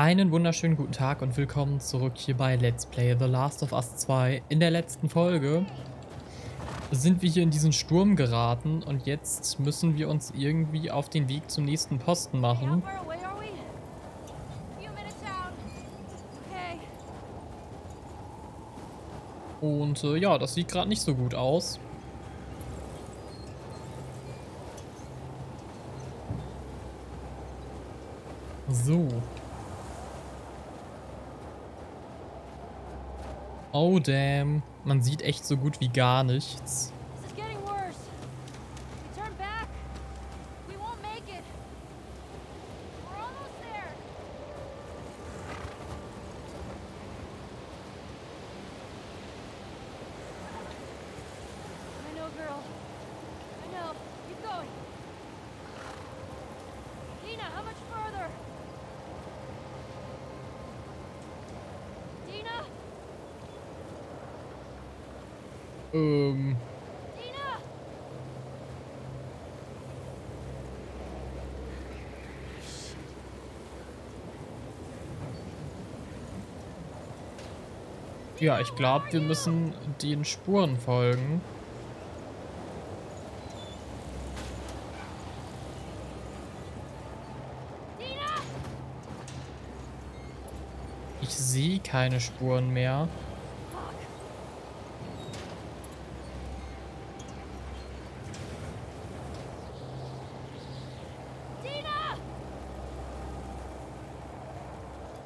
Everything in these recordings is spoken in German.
Einen wunderschönen guten Tag und willkommen zurück hier bei Let's Play The Last of Us 2. In der letzten Folge sind wir hier in diesen Sturm geraten und jetzt müssen wir uns irgendwie auf den Weg zum nächsten Posten machen. Und äh, ja, das sieht gerade nicht so gut aus. So. Oh damn, man sieht echt so gut wie gar nichts. Ähm. Ja, ich glaube, wir müssen den Spuren folgen. Ich sehe keine Spuren mehr.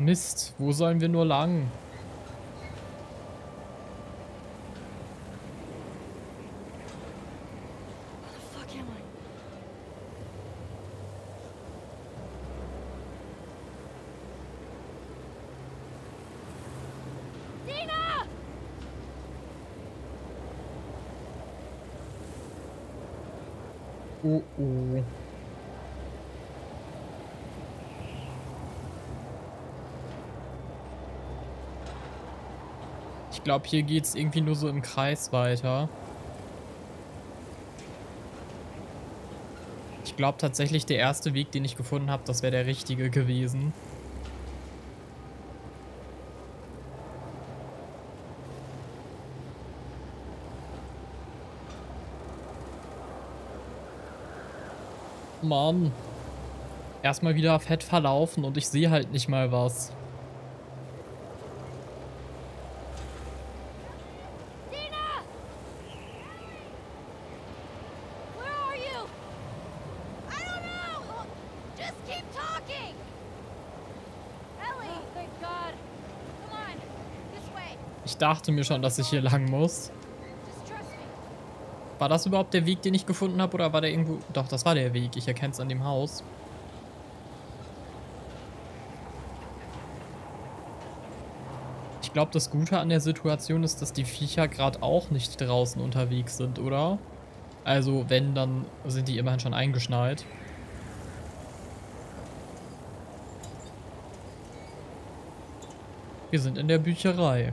Mist, wo sollen wir nur lang? Oh oh. Ich glaube, hier geht es irgendwie nur so im Kreis weiter. Ich glaube tatsächlich, der erste Weg, den ich gefunden habe, das wäre der richtige gewesen. Mann. Erstmal wieder fett verlaufen und ich sehe halt nicht mal was. Dachte mir schon, dass ich hier lang muss. War das überhaupt der Weg, den ich gefunden habe? Oder war der irgendwo... Doch, das war der Weg. Ich erkenne es an dem Haus. Ich glaube, das Gute an der Situation ist, dass die Viecher gerade auch nicht draußen unterwegs sind, oder? Also, wenn, dann sind die immerhin schon eingeschneit. Wir sind in der Bücherei.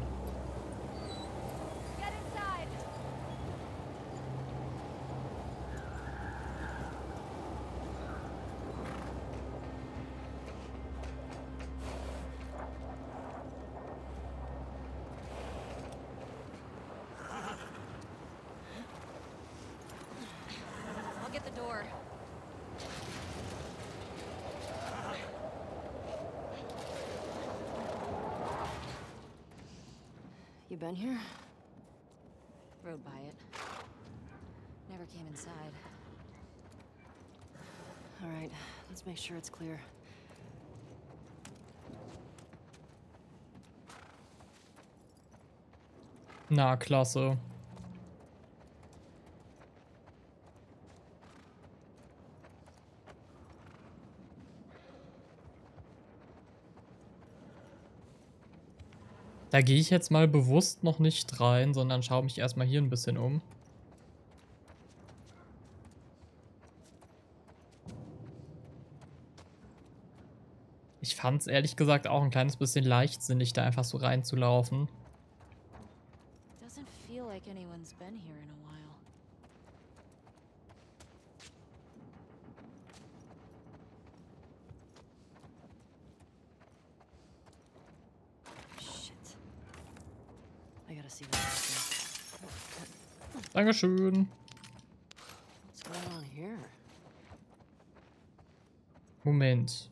Na, klasse. Da gehe ich jetzt mal bewusst noch nicht rein, sondern schaue mich erstmal hier ein bisschen um. Ich fand es ehrlich gesagt auch ein kleines bisschen leichtsinnig, da einfach so reinzulaufen. Doesn't feel like anyone's been here in a while. gotta see what this is. Dankeschön. Moment.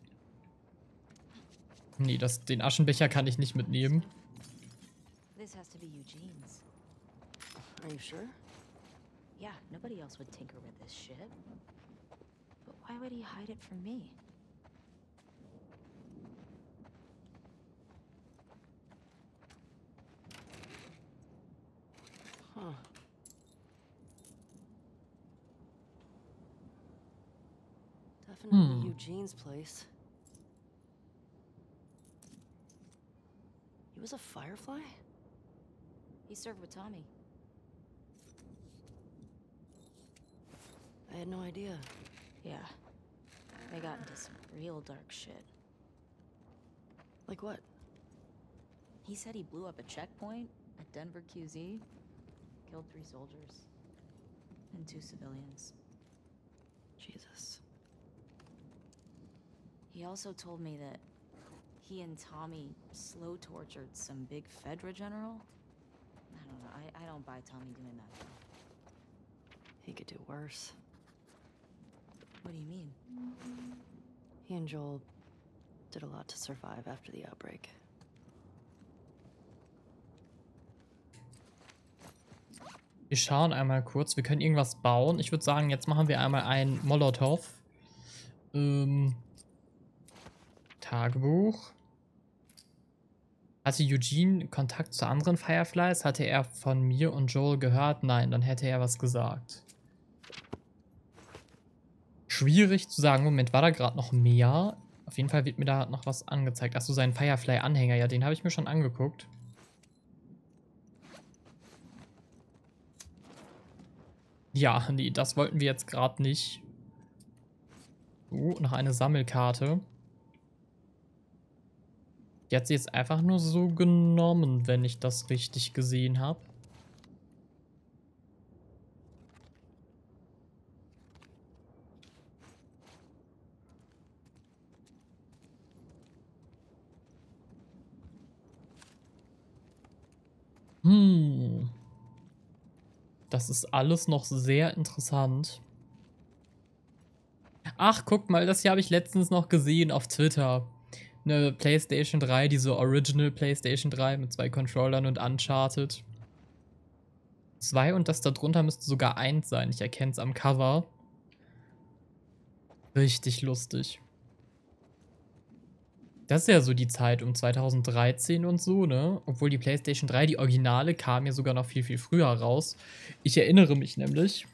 Nee, das, den Aschenbecher kann ich nicht mitnehmen. This has to be Eugene's. Are you sure? Yeah, nobody else would tinker with this shit. But why would he hide it from me? Definitely Hmm. Eugene's place. He was a firefly? He served with Tommy. I had no idea. Yeah. They got into some real dark shit. Like what? He said he blew up a checkpoint at Denver QZ, killed three soldiers and two civilians. Jesus. He also told me that he and Tommy slow tortured some big Fedra general. I don't know. I, I don't buy Tommy doing that. though. He could do worse. What do you mean? He and Joel did a lot to survive after the outbreak. Wir schauen einmal kurz. Wir können irgendwas bauen. Ich würde sagen, jetzt machen wir einmal ein Molotow. Ähm, Tagebuch. Hatte Eugene Kontakt zu anderen Fireflies? Hatte er von mir und Joel gehört? Nein, dann hätte er was gesagt. Schwierig zu sagen. Moment, war da gerade noch mehr? Auf jeden Fall wird mir da noch was angezeigt. Achso, sein Firefly-Anhänger. Ja, den habe ich mir schon angeguckt. Ja, nee, das wollten wir jetzt gerade nicht. Oh, noch eine Sammelkarte. Die hat sie jetzt einfach nur so genommen, wenn ich das richtig gesehen habe. Hm. Das ist alles noch sehr interessant. Ach, guck mal, das hier habe ich letztens noch gesehen auf Twitter. Eine PlayStation 3, diese Original PlayStation 3 mit zwei Controllern und Uncharted. Zwei und das darunter müsste sogar eins sein. Ich erkenne es am Cover. Richtig lustig. Das ist ja so die Zeit um 2013 und so, ne? Obwohl die PlayStation 3, die Originale, kam ja sogar noch viel, viel früher raus. Ich erinnere mich nämlich.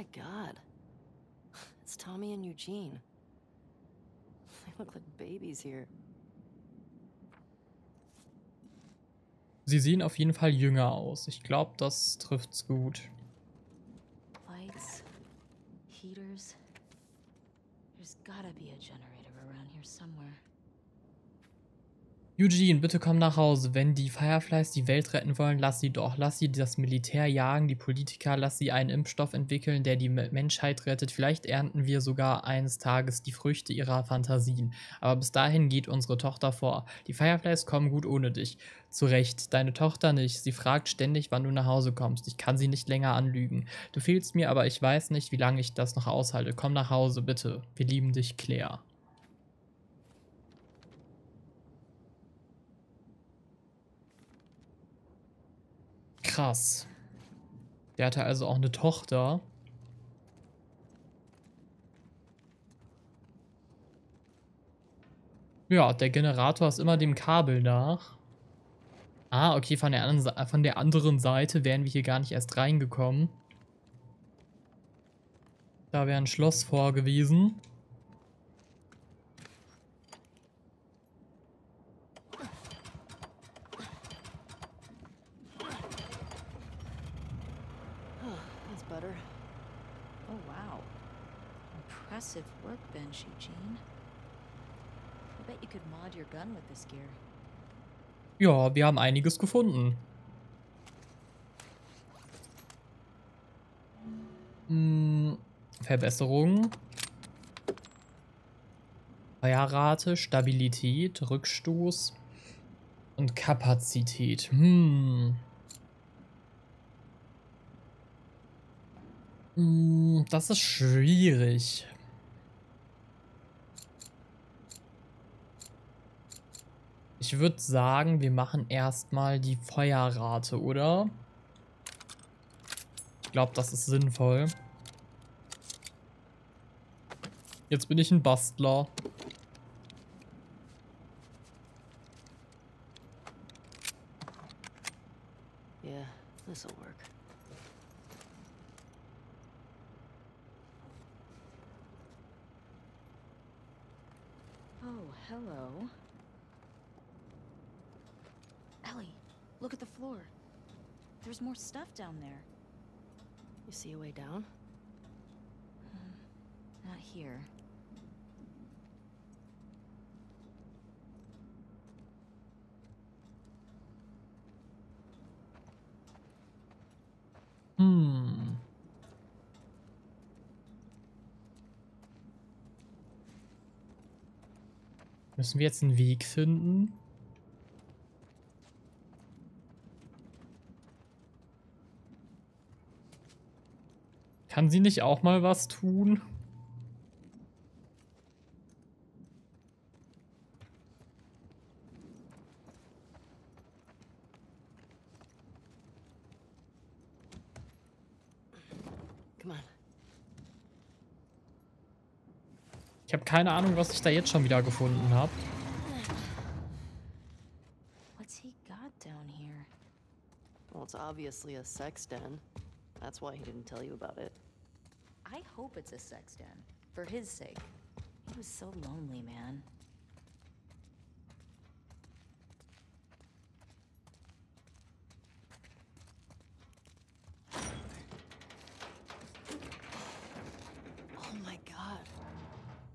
My god. It's Tommy and Eugene. They look like babies here. Sie sehen auf jeden Fall jünger aus. Ich glaube, das trifft's gut. Lights, heaters. There's gotta be a generator around here somewhere. Eugene, bitte komm nach Hause. Wenn die Fireflies die Welt retten wollen, lass sie doch. Lass sie das Militär jagen, die Politiker, lass sie einen Impfstoff entwickeln, der die Me- Menschheit rettet. Vielleicht ernten wir sogar eines Tages die Früchte ihrer Fantasien. Aber bis dahin geht unsere Tochter vor. Die Fireflies kommen gut ohne dich. Zu Recht, deine Tochter nicht. Sie fragt ständig, wann du nach Hause kommst. Ich kann sie nicht länger anlügen. Du fehlst mir, aber ich weiß nicht, wie lange ich das noch aushalte. Komm nach Hause, bitte. Wir lieben dich, Claire. Krass. Der hatte also auch eine Tochter. Ja, der Generator ist immer dem Kabel nach. Ah, okay, von der, anderen, von der anderen Seite wären wir hier gar nicht erst reingekommen. Da wäre ein Schloss vor gewesen. That's better. Oh, wow. Impressive workbench, Eugene. I bet you could mod your gun with this gear. Ja, wir haben einiges gefunden. Hm, Verbesserungen. Feuerrate, Stabilität, Rückstoß und Kapazität. Hm. hm das ist schwierig. Ich würde sagen, wir machen erstmal die Feuerrate, oder? Ich glaube, das ist sinnvoll. Jetzt bin ich ein Bastler. See a way down? Not here. Hm. Müssen wir jetzt einen Weg finden? Kann sie nicht auch mal was tun? Ich habe keine Ahnung, was ich da jetzt schon wieder gefunden habe. What's he got down here? Well, it's obviously a sex den. That's why he didn't tell you about it. I hope it's a sex den. For his sake. He was so lonely, man. Oh my god.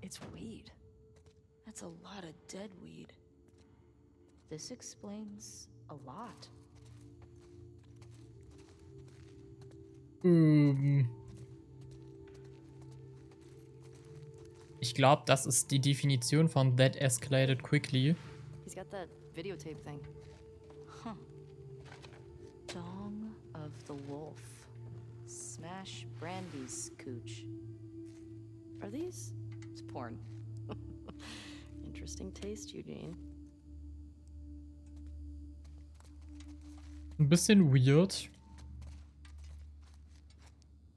It's weed. That's a lot of dead weed. This explains a lot. Ähm. Ich glaube, das ist die Definition von that escalated quickly. He's got that videotape thing. Huh. Dong of the Wolf. Smash Brandy's cooch. Are these It's porn. interesting taste, Eugene? Ein bisschen weird.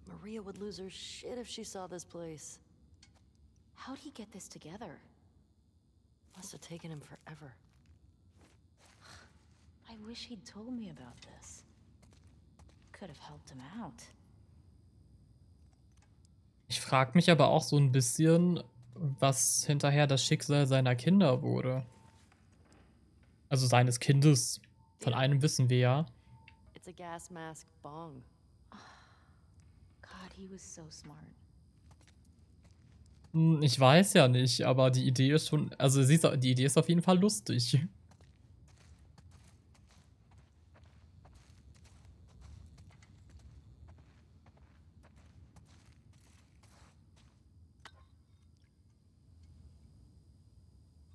Maria would lose her shit if she saw this place. How'd he get this together? Must have taken him forever. I wish he'd told me about this. Could have helped him out. Ich frage mich aber auch so ein bisschen, was hinterher das Schicksal seiner Kinder wurde. Also seines Kindes. Von einem wissen wir ja. It's a gas mask bong. God, he was so smart. Hm, Ich weiß ja nicht, aber die Idee ist schon, also sie ist, die Idee ist auf jeden Fall lustig.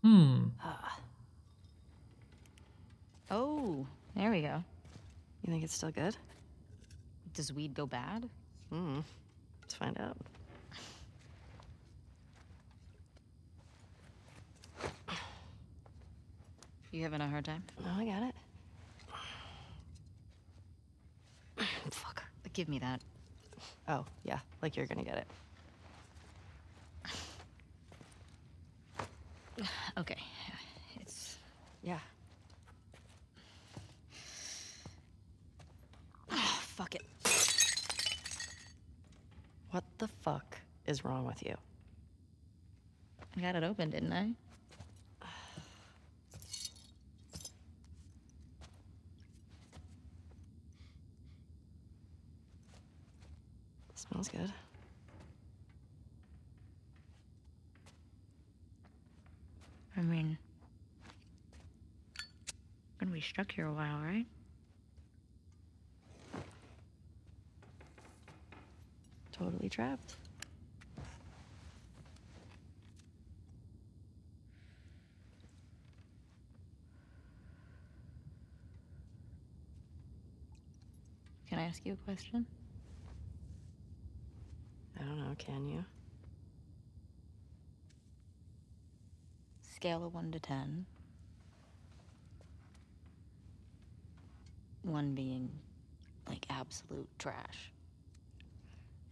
Hm, Ah, Oh, there we go. you think it's still good? Does weed go bad? Hmm. Let's find out. You having a hard time? No, I got it. Fuck. Give me that. Oh, yeah, like you're gonna get it. Okay. It's Yeah. oh, fuck it. What the fuck is wrong with you? I got it open, didn't I? stuck here a while, right? Totally trapped. Can I ask you a question? I don't know, can you? Scale of 1 to 10, 1 being like absolute trash.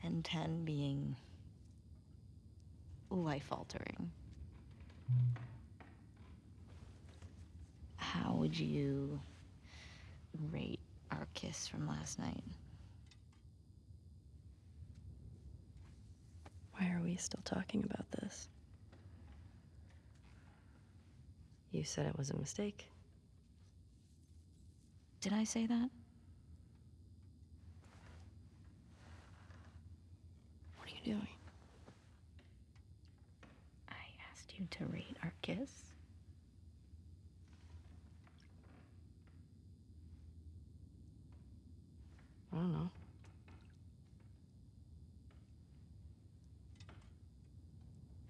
And 10 being life altering. How would you rate our kiss from last night? Why are we still talking about this? You said it was a mistake. Did I say that? What are you doing? I asked you to rate our kiss. I don't know.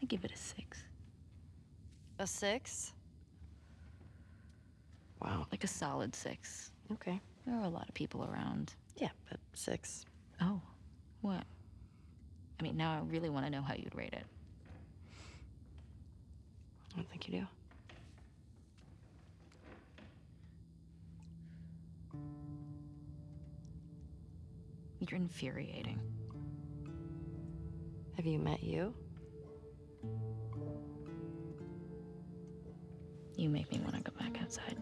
I give it a 6. A six? Wow. Like a solid 6. Okay. There are a lot of people around. Yeah, but six. Oh, what? I mean, now I really want to know how you'd rate it. I don't think you do. You're infuriating. Have you met you? You make me want to go back outside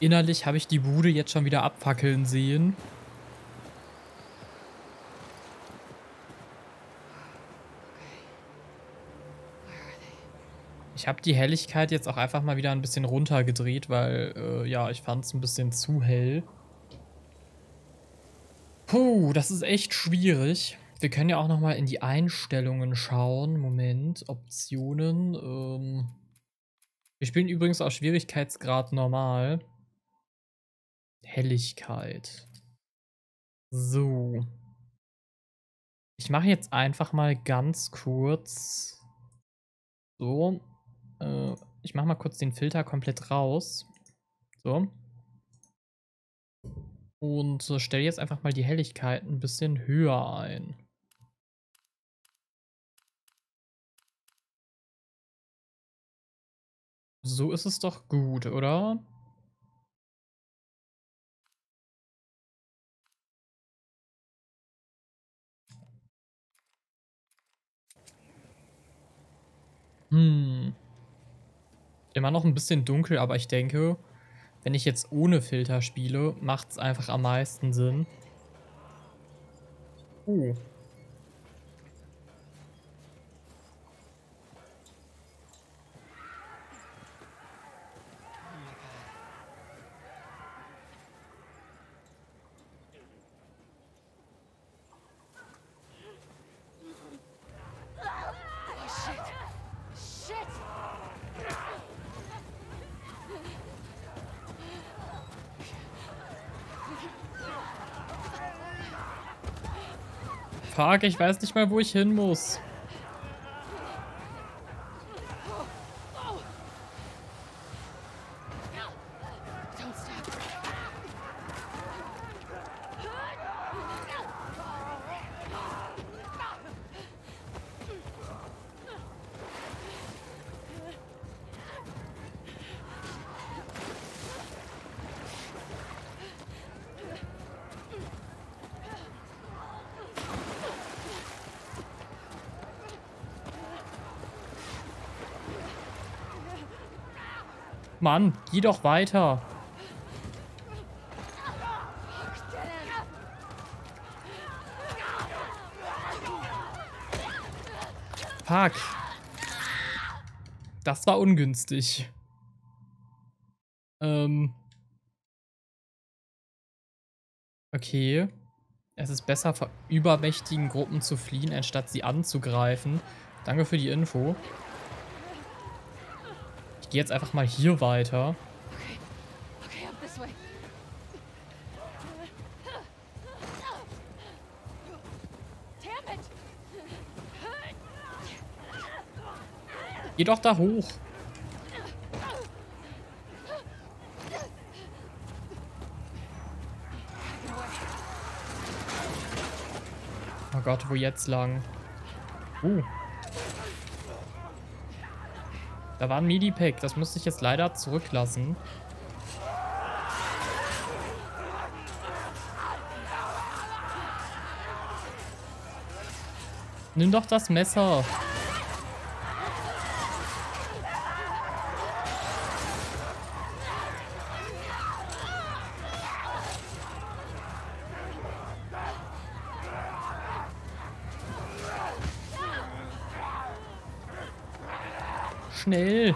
Innerlich habe ich die Bude jetzt schon wieder abfackeln sehen. Ich habe die Helligkeit jetzt auch einfach mal wieder ein bisschen runtergedreht, weil, äh, ja, ich fand es ein bisschen zu hell. Puh, das ist echt schwierig. Wir können ja auch noch mal in die Einstellungen schauen. Moment, Optionen. Ähm wir spielen übrigens auf Schwierigkeitsgrad normal. Helligkeit. So. Ich mache jetzt einfach mal ganz kurz. So. Äh, ich mache mal kurz den Filter komplett raus. So. Und äh, stelle jetzt einfach mal die Helligkeit ein bisschen höher ein. So ist es doch gut, oder? Hm. Immer noch ein bisschen dunkel, aber ich denke, wenn ich jetzt ohne Filter spiele, macht es einfach am meisten Sinn. Uh. Fuck, ich weiß nicht mal, wo ich hin muss. Mann, geh doch weiter. Fuck. Das war ungünstig. Ähm. Okay. Es ist besser, vor übermächtigen Gruppen zu fliehen, anstatt sie anzugreifen. Danke für die Info. Ich gehe jetzt einfach mal hier weiter. Geh doch da hoch. Oh Gott, wo jetzt lang? Uh. Da war ein Midi-Pack. Das musste ich jetzt leider zurücklassen. Nimm doch das Messer. Nee.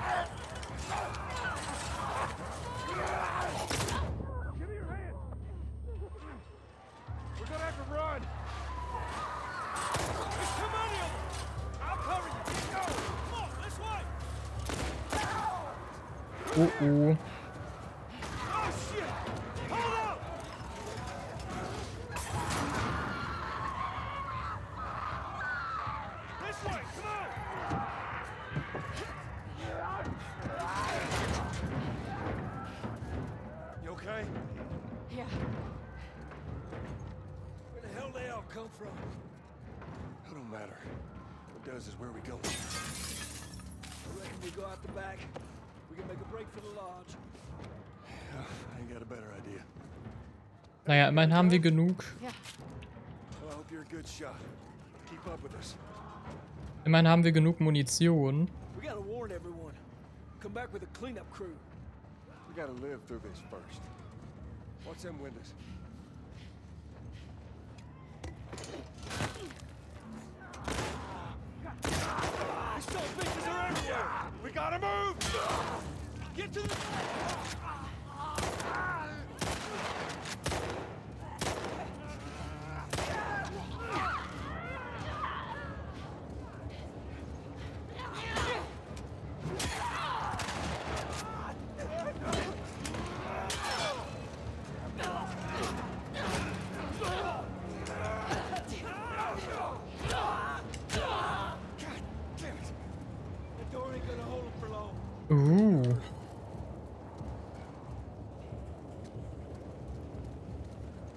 It don't matter. What does is where we go. I reckon we go out the back. We can make a break for the lodge. I ain't got a better idea. Naja, immerhin haben wir genug. Yeah. I hope you're a good shot. Keep up with us. Immerhin haben wir genug Munition. We gotta warn everyone. Come back with a cleanup crew. We gotta live through this first. Watch them windows. We gotta move! Get to the... Damn it! That door ain't gonna hold 'em for long. Uh.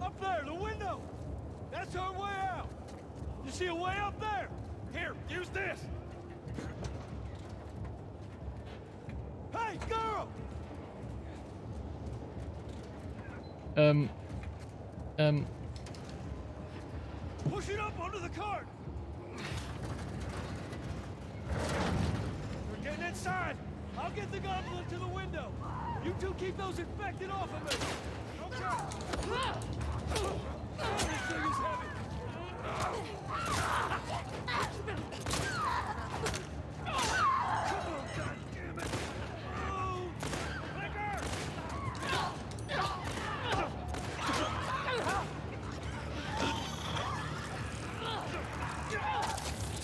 Up there, the window! That's our way out! You see a way up there? Here, use this! Hey, girl! Ähm. Um, ähm. Um. Push it up onto the cart! We're getting inside! I'll get the gauntlet to the window! You two keep those infected off of me! Okay!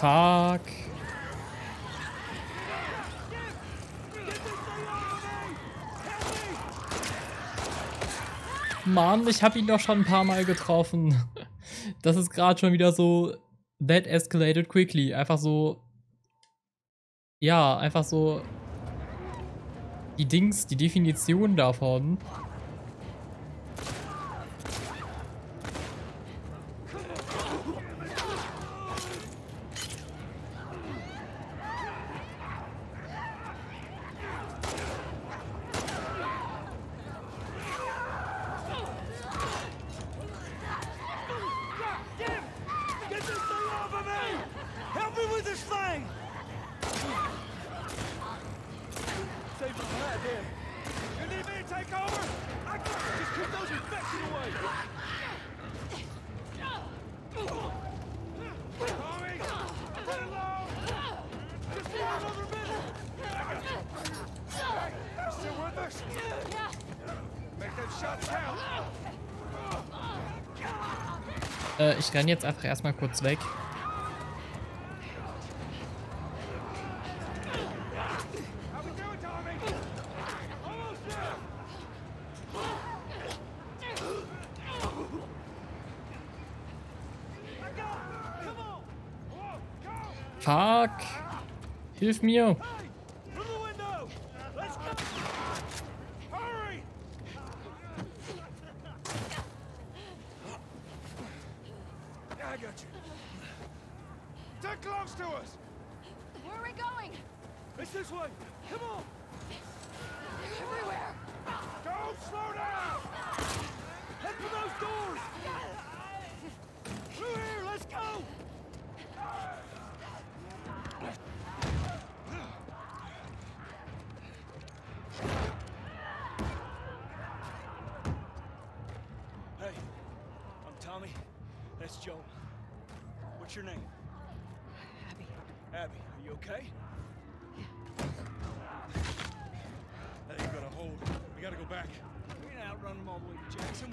Me! Mann, ich habe ihn doch schon ein paar Mal getroffen. Das ist gerade schon wieder so. That escalated quickly. Einfach so. Ja, einfach so. Die Dings, die Definition davon. Get him! Get this thing off of me! Help me with this thing! Save my life here. You need me to take over? I can just keep those infected away. Tommy, get along! shots count. Äh, ich renne jetzt einfach erstmal kurz weg. How we doing,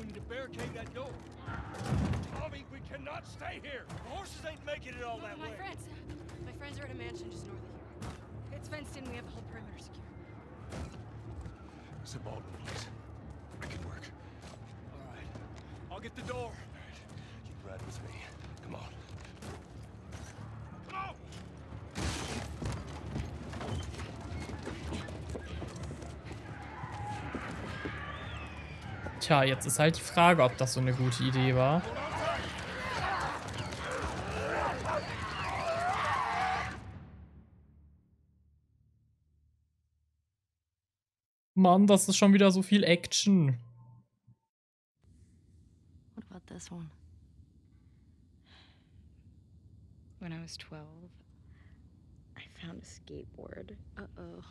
We need to barricade that door. Tommy, we cannot stay here. The horses ain't making it all that my way. friends. My friends are at a mansion just north of here. It's fenced in. We have the whole perimeter secure. It's a Baldwin place. I can work. All right. I'll get the door. All right. You ride with me. Tja, jetzt ist halt die Frage, ob das so eine gute Idee war. Mann, das ist schon wieder so viel Action. What about this one? When I was 12, I found a skateboard. Uh oh.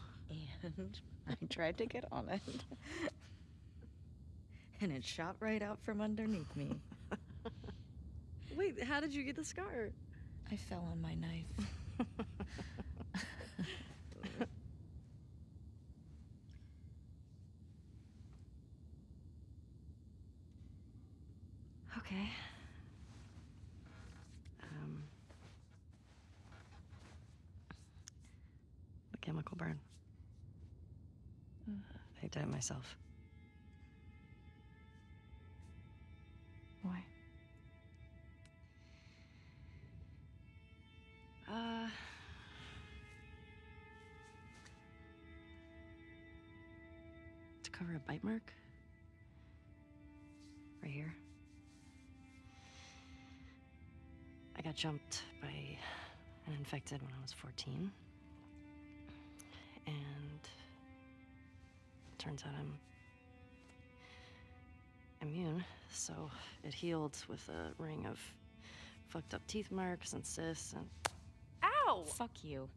And I tried to get on it. and it shot right out from underneath me. Wait, how did you get the scar? I fell on my knife. Okay. Um. The chemical burn. I did it myself. Jumped by an infected when I was 14. And turns out I'm immune, so it healed with a ring of fucked up teeth marks and cysts and. Ow! Fuck you.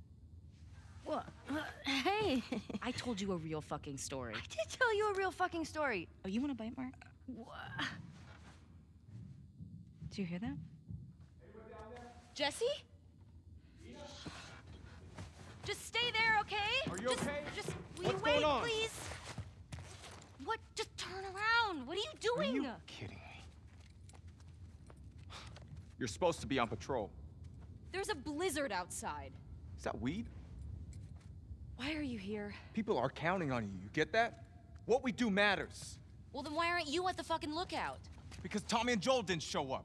What? Hey! I told you a real fucking story. I did tell you a real fucking story. Oh, you want a bite mark? What? Did you hear that? Jesse? Just stay there, okay? Are you just, okay? Just will What's you wait, going on? please? What? Just turn around. What are you doing? Are you kidding me? You're supposed to be on patrol. There's a blizzard outside. Is that weed? Why are you here? People are counting on you. You get that? What we do matters. Well, then why aren't you at the fucking lookout? Because Tommy and Joel didn't show up.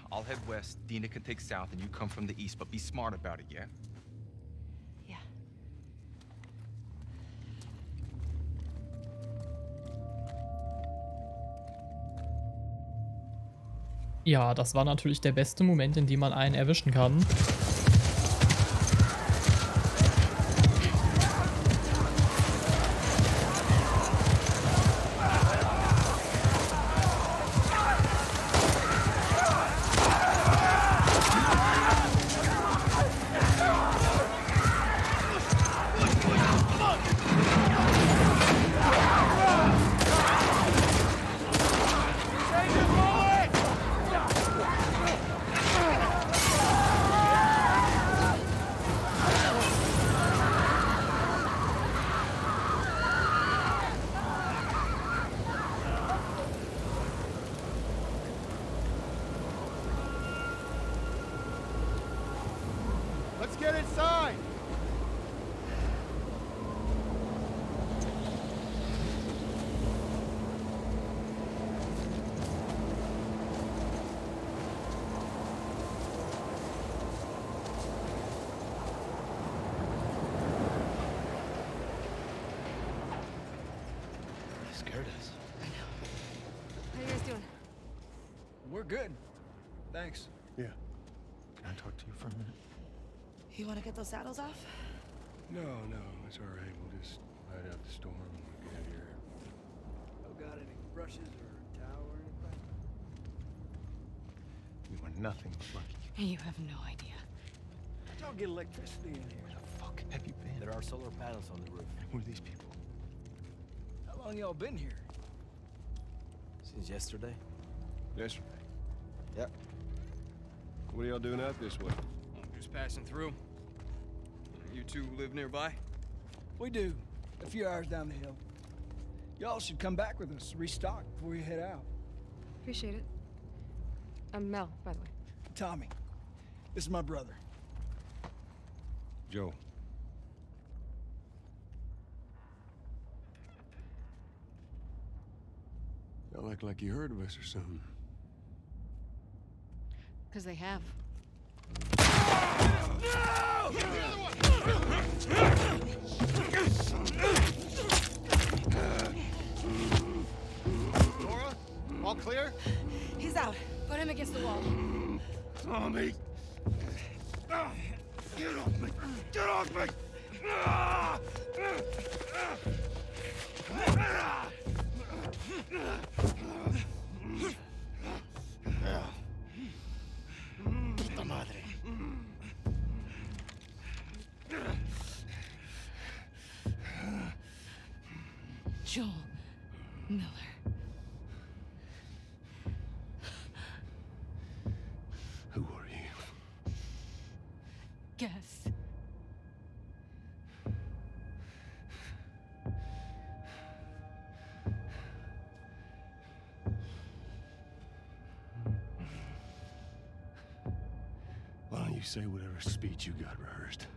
I'll head west. Dina can take south, and you come from the east. But be smart about it, yeah? Yeah. Ja, das war natürlich der beste Moment, in dem man einen erwischen kann. Good. Thanks. Yeah. Can I talk to you for a minute? You want to get those saddles off? No, no, it's all right. We'll just ride out the storm and we'll get out of here. Oh, got any brushes or towel or anything? We were nothing but lucky. You have no idea. How'd y'all get electricity in here? Where the fuck have you been? There are solar panels on the roof. Who are these people? How long y'all been here? Since yesterday? Yesterday. Yep. What are y'all doing out this way? Just passing through. You two live nearby? We do. A few hours down the hill. Y'all should come back with us, restock before you head out. Appreciate it. I'm Mel, by the way. Tommy, this is my brother. Joe. Y'all act like you heard of us or something. Because they have. Nora? All clear? He's out. Put him against the wall. Tommy! Get off me! Get off me! Puta Joel Miller. Who are you? Guess. Why don't you say whatever speech you got rehearsed?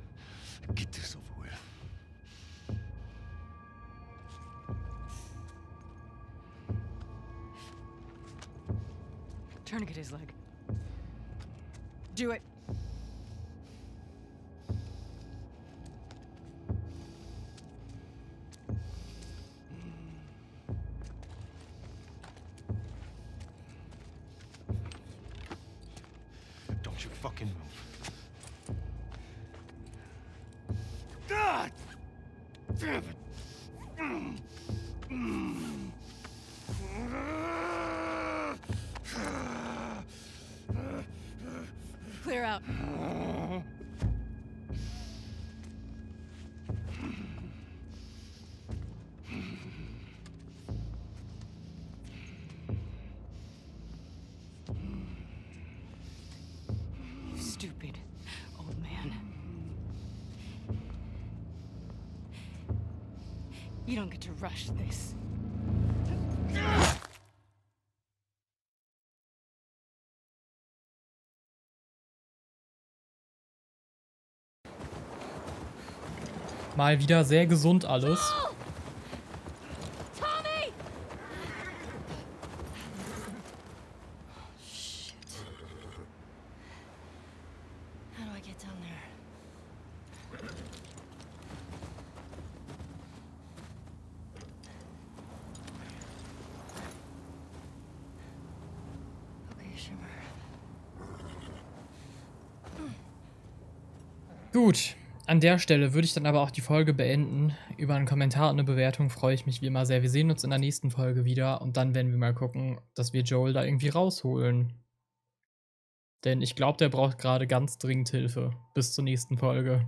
Stupid old man. You don't get to rush this. Mal wieder sehr gesund alles. Tommy! Shit. How do I get down there? Okay, Shimmer. Gut, an der Stelle würde ich dann aber auch die Folge beenden. Über einen Kommentar und eine Bewertung freue ich mich wie immer sehr. Wir sehen uns in der nächsten Folge wieder und dann werden wir mal gucken, dass wir Joel da irgendwie rausholen. Denn ich glaube, der braucht gerade ganz dringend Hilfe. Bis zur nächsten Folge.